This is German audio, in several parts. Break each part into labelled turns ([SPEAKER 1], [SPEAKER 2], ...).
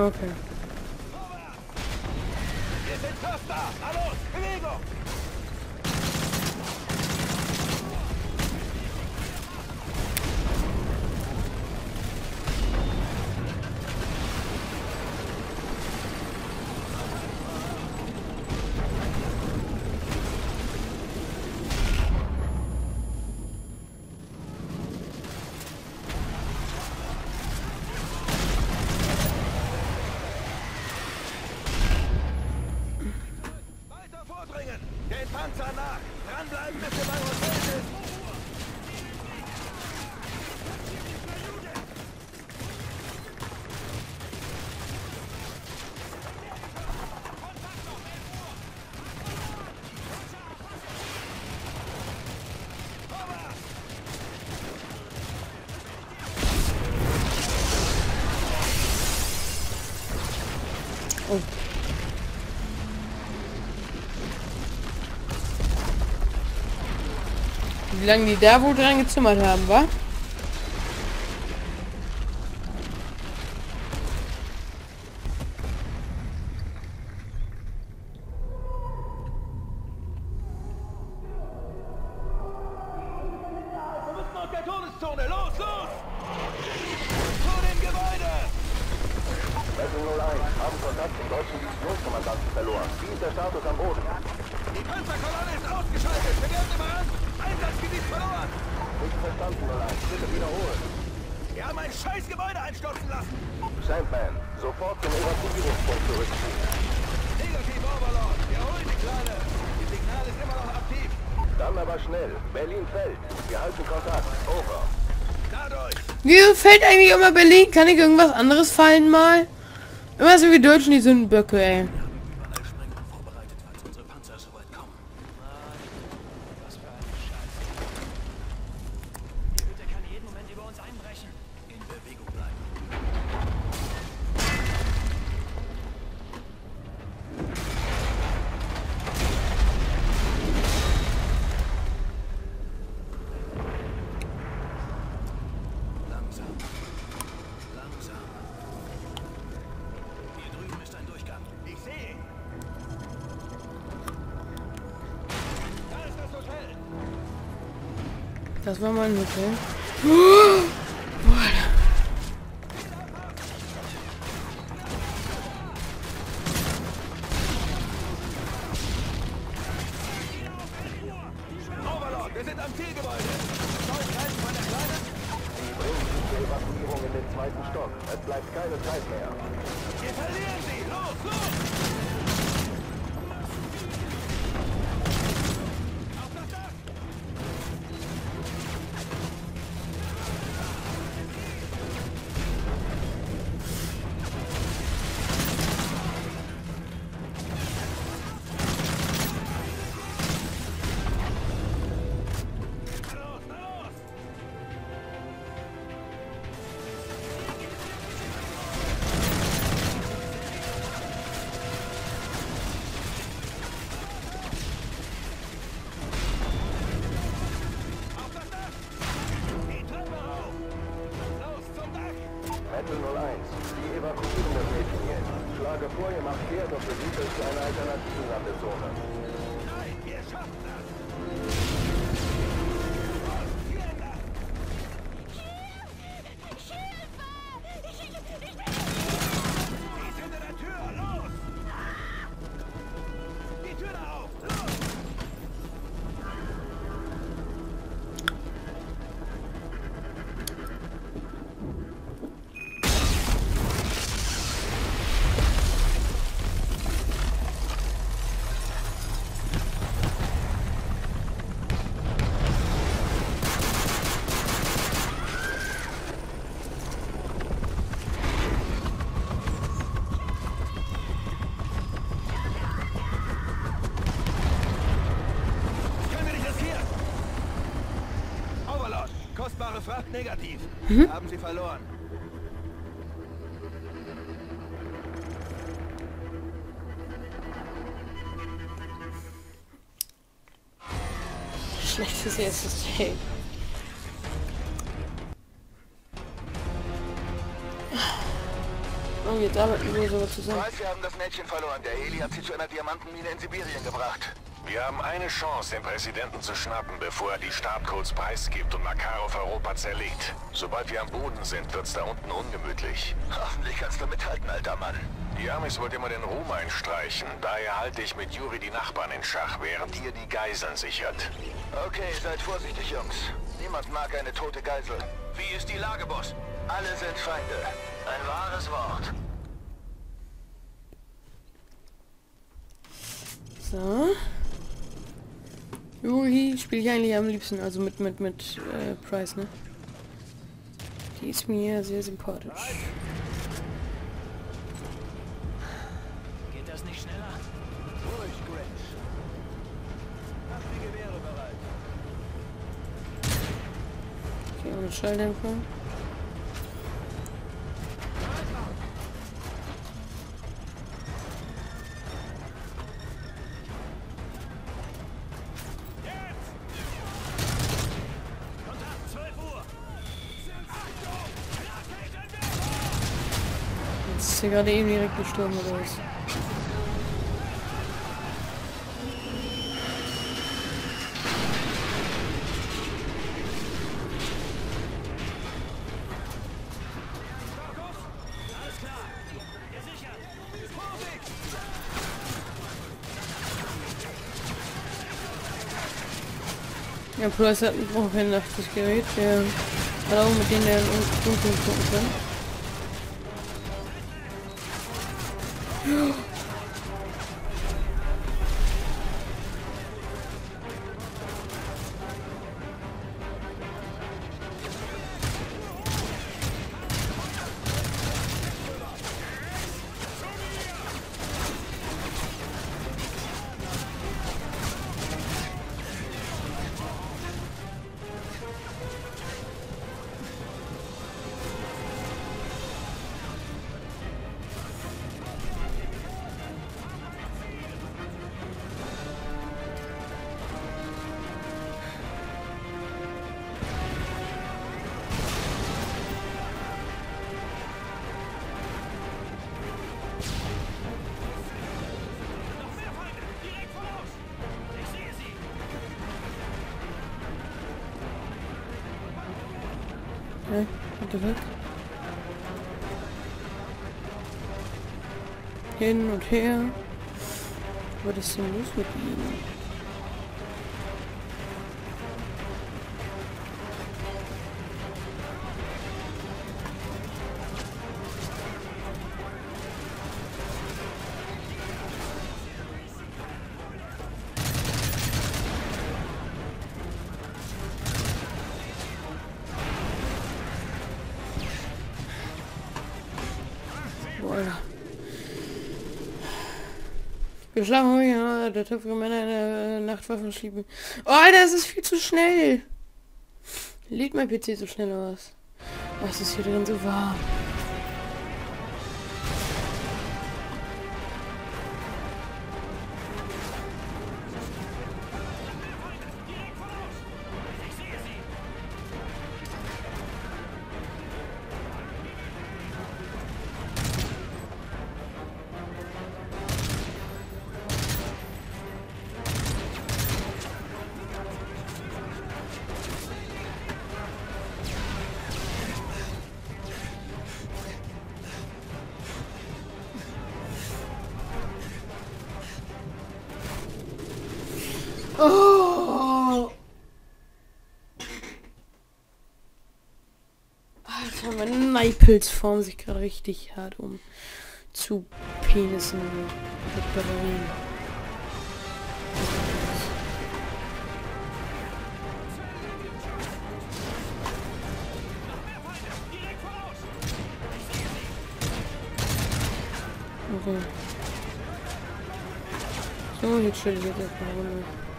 [SPEAKER 1] Okay. Wie lange die da wohl dran gezimmert haben, wa?
[SPEAKER 2] Mitten auf der Todeszone! Los, los! Zu dem Gebäude!
[SPEAKER 3] Meldung 01, haben Kontakt zum deutschen Divisionskommandanten verloren. Wie ist der Status am Boden?
[SPEAKER 2] Die Panzerkolonne ist ausgeschaltet! Wir werden überrannt! Einsatzgebiet verloren!
[SPEAKER 3] Nicht verstanden, 01. Bitte wiederholen.
[SPEAKER 2] Wir haben ein scheiß Gebäude einstürzen lassen!
[SPEAKER 3] Sandman, sofort zum Evakuierungspunkt zurückziehen.
[SPEAKER 2] Negativ, Overlord! Wir holen die Kleine! Die Signal ist immer noch aktiv!
[SPEAKER 3] Dann aber schnell. Berlin fällt. Wir halten Kontakt. Over.
[SPEAKER 2] Dadurch!
[SPEAKER 1] Wie fällt eigentlich immer Berlin? Kann ich irgendwas anderes fallen mal? Immer so wie Deutschen die Sündenböcke, ey.
[SPEAKER 2] Das
[SPEAKER 1] war mein Hotel.
[SPEAKER 2] Overlord, wir sind am Zielgebäude. Rein von der Kleinen?
[SPEAKER 3] Sie bringen zur Evakuierung in den zweiten Stock. Es bleibt keine Zeit mehr.
[SPEAKER 2] Wir verlieren sie. Los, los! Negativ. Haben Sie verloren.
[SPEAKER 1] Schlechtes erstes Take. jetzt arbeiten wir so zusammen.
[SPEAKER 3] Weiß, wir haben das Mädchen verloren. Der Heli hat sie zu einer Diamantenmine in Sibirien gebracht.
[SPEAKER 4] Wir haben eine Chance, den Präsidenten zu schnappen, bevor er die Startcodes preisgibt und Makarov Europa zerlegt. Sobald wir am Boden sind, wird's da unten ungemütlich.
[SPEAKER 3] Hoffentlich kannst du mithalten, alter Mann.
[SPEAKER 4] Die Amis wollte immer den Ruhm einstreichen. Daher halte ich mit Juri die Nachbarn in Schach, während ihr die Geiseln sichert.
[SPEAKER 3] Okay, seid vorsichtig, Jungs. Niemand mag eine tote Geisel.
[SPEAKER 2] Wie ist die Lage, Boss?
[SPEAKER 3] Alle sind Feinde.
[SPEAKER 2] Ein wahres Wort.
[SPEAKER 1] So. Yuri spiele ich eigentlich am liebsten, also mit mit mit äh, Price, ne? Die ist mir sehr sympathisch.
[SPEAKER 2] Geht das nicht schneller?
[SPEAKER 3] Ruhig, Grinch. Mach die Gewehre bereit.
[SPEAKER 1] Okay, ohne Schalldämpfer. Ist hier gerade eben direkt gestorben oder was? Ja, Price hat braucht kein Nachtsichtgerät, der hat auch mit denen der im Dunkeln gucken kann.
[SPEAKER 2] Yeah.
[SPEAKER 1] Ja, what the fuck? Hin und her. Was ist denn los mit ihm? Wir schlafen ruhig, ja, der töpfige Männer in der Nachtwaffen schieben. Oh, Alter, es ist viel zu schnell. Lädt mein PC so schnell aus. Was ist hier drin so warm? Oh! Alter, meine Neipels formen sich gerade richtig hart um zu Penissen mit Batterien. Okay. So, jetzt stelle ich jetzt erstmal eine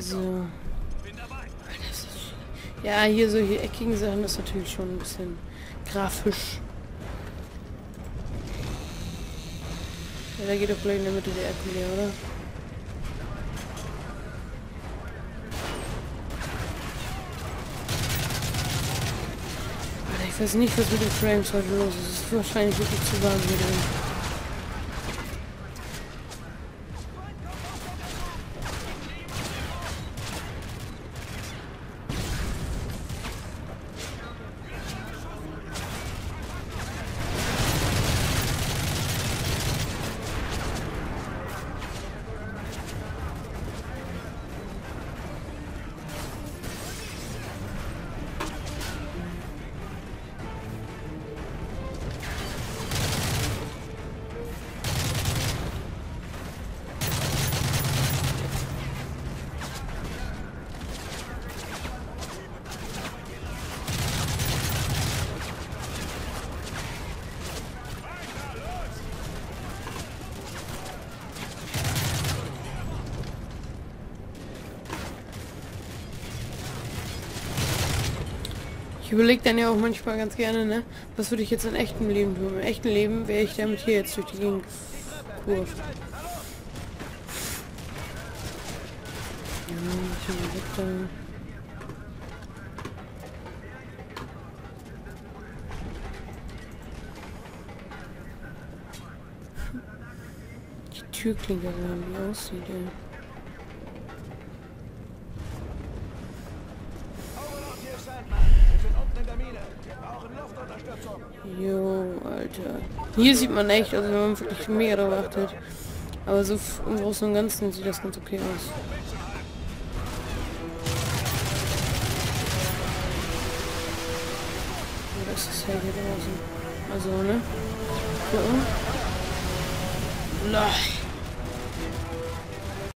[SPEAKER 1] so. Ja, hier so hier eckigen Sachen ist natürlich schon ein bisschen grafisch. Ja, da geht doch gleich in der Mitte der Ecke oder? Ich weiß nicht, was mit den Frames heute los ist. Es ist wahrscheinlich wirklich zu warm hier Ich überlege dann ja auch manchmal ganz gerne, ne? Was würde ich jetzt in echtem Leben tun? Im echten Leben wäre ich damit hier jetzt durch die Gegend kurvt. Ja. Die Türklinke, wie aussieht, ja. Jo, Alter. Hier sieht man echt, also wenn man wirklich darauf achtet. Aber so im Großen und Ganzen sieht das ganz okay aus. Das ist halt hier draußen. Also, ne? Ja. Lach.